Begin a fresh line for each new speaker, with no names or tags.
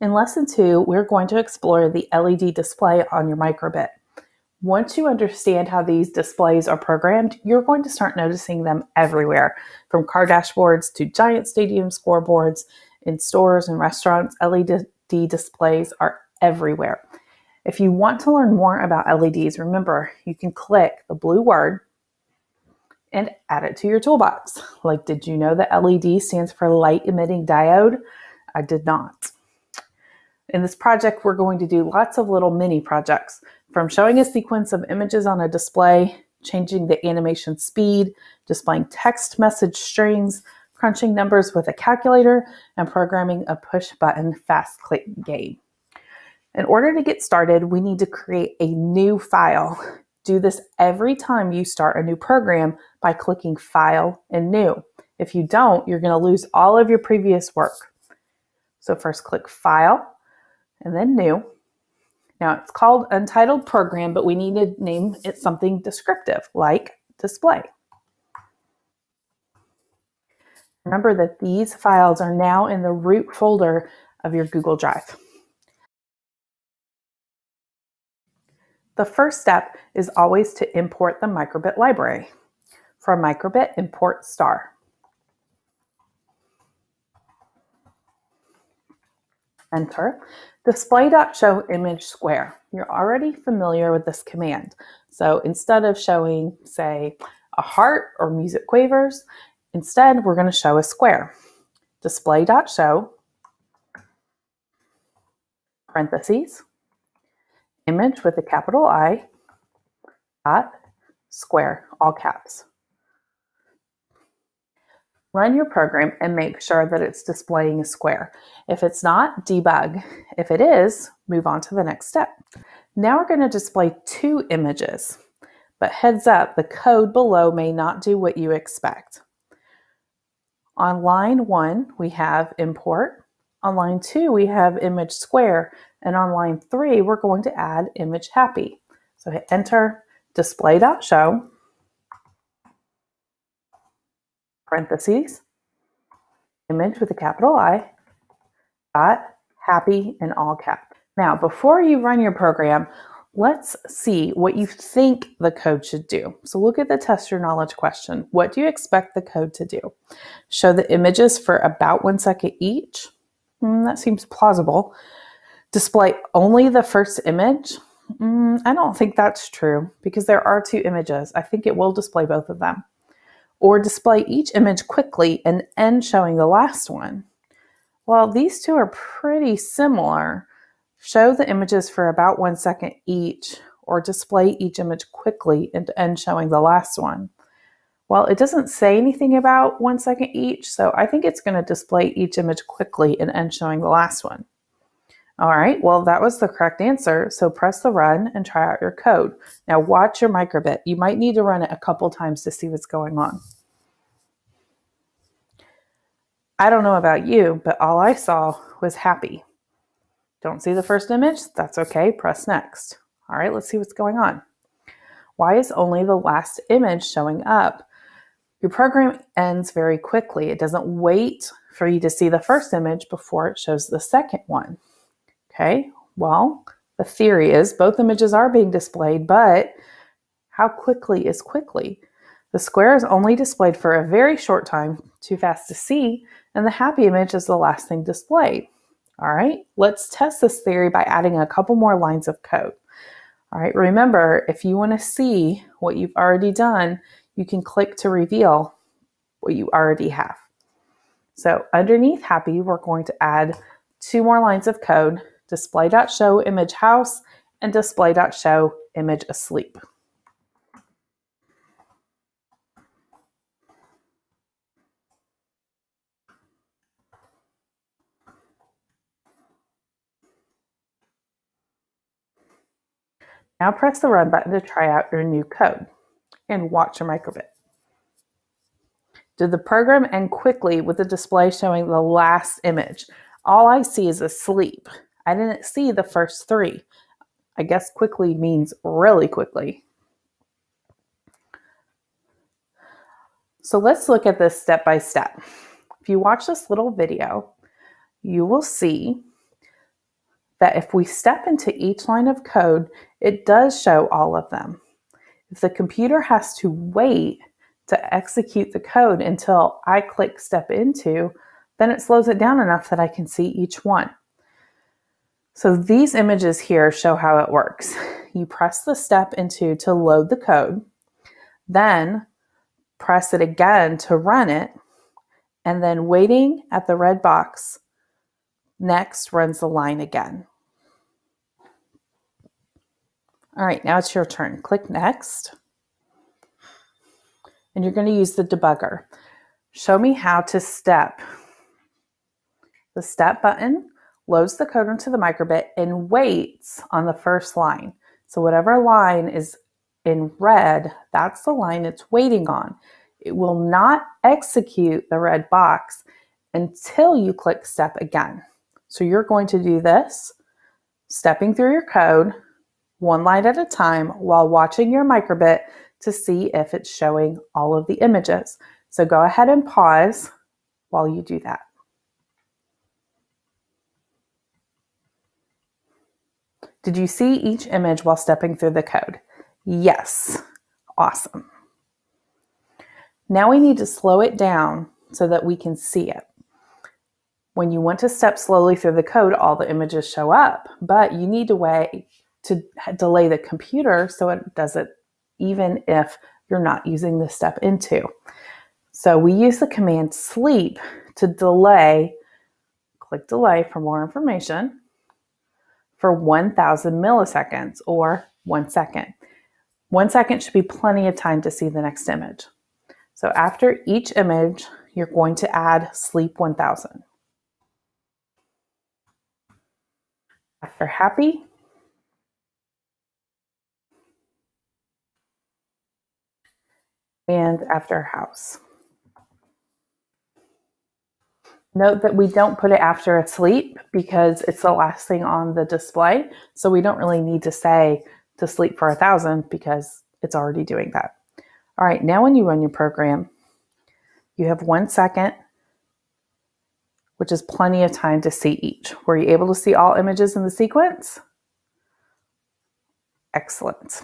In lesson two, we're going to explore the LED display on your microbit. Once you understand how these displays are programmed, you're going to start noticing them everywhere, from car dashboards to giant stadium scoreboards, in stores and restaurants, LED displays are everywhere. If you want to learn more about LEDs, remember you can click the blue word and add it to your toolbox. Like, did you know that LED stands for light emitting diode? I did not. In this project, we're going to do lots of little mini projects from showing a sequence of images on a display, changing the animation speed, displaying text message strings, crunching numbers with a calculator, and programming a push button fast click game. In order to get started, we need to create a new file. Do this every time you start a new program by clicking File and New. If you don't, you're going to lose all of your previous work. So first click File, and then new. Now it's called Untitled Program, but we need to name it something descriptive like display. Remember that these files are now in the root folder of your Google Drive. The first step is always to import the microbit library. From microbit, import star. Enter. Display.show image square. You're already familiar with this command. So instead of showing, say, a heart or music quavers, instead we're going to show a square. Display.show parentheses image with a capital I dot square, all caps. Run your program and make sure that it's displaying a square. If it's not, debug. If it is, move on to the next step. Now we're going to display two images, but heads up, the code below may not do what you expect. On line one, we have import. On line two, we have image square. And on line three, we're going to add image happy. So hit enter, display.show, parentheses, image with a capital I, dot, happy in all caps. Now, before you run your program, let's see what you think the code should do. So look at the test your knowledge question. What do you expect the code to do? Show the images for about one second each. Mm, that seems plausible. Display only the first image. Mm, I don't think that's true because there are two images. I think it will display both of them or display each image quickly and end showing the last one. Well, these two are pretty similar. Show the images for about one second each, or display each image quickly and end showing the last one. Well, it doesn't say anything about one second each, so I think it's going to display each image quickly and end showing the last one. All right, well, that was the correct answer. So press the run and try out your code. Now watch your microbit. You might need to run it a couple times to see what's going on. I don't know about you, but all I saw was happy. Don't see the first image? That's okay. Press next. All right, let's see what's going on. Why is only the last image showing up? Your program ends very quickly. It doesn't wait for you to see the first image before it shows the second one. Okay, well, the theory is both images are being displayed, but how quickly is quickly? The square is only displayed for a very short time, too fast to see, and the happy image is the last thing displayed. All right, let's test this theory by adding a couple more lines of code. All right, remember, if you want to see what you've already done, you can click to reveal what you already have. So underneath happy, we're going to add two more lines of code display.show image house, and display.show image asleep. Now press the run button to try out your new code and watch your microbit. Did the program end quickly with the display showing the last image? All I see is asleep. I didn't see the first three. I guess quickly means really quickly. So let's look at this step by step. If you watch this little video, you will see that if we step into each line of code, it does show all of them. If the computer has to wait to execute the code until I click step into, then it slows it down enough that I can see each one. So these images here show how it works. You press the step into to load the code, then press it again to run it, and then waiting at the red box next runs the line again. All right, now it's your turn. Click next. And you're going to use the debugger. Show me how to step. The step button loads the code into the microbit and waits on the first line. So whatever line is in red, that's the line it's waiting on. It will not execute the red box until you click step again. So you're going to do this, stepping through your code one line at a time while watching your microbit to see if it's showing all of the images. So go ahead and pause while you do that. Did you see each image while stepping through the code? Yes. Awesome. Now we need to slow it down so that we can see it. When you want to step slowly through the code, all the images show up, but you need to wait to delay the computer so it does it even if you're not using the step into. So we use the command sleep to delay, click delay for more information, for 1000 milliseconds or one second. One second should be plenty of time to see the next image. So after each image, you're going to add sleep 1000. After happy, and after house. Note that we don't put it after a sleep because it's the last thing on the display. So we don't really need to say to sleep for a thousand because it's already doing that. All right, now when you run your program, you have one second which is plenty of time to see each. Were you able to see all images in the sequence? Excellent.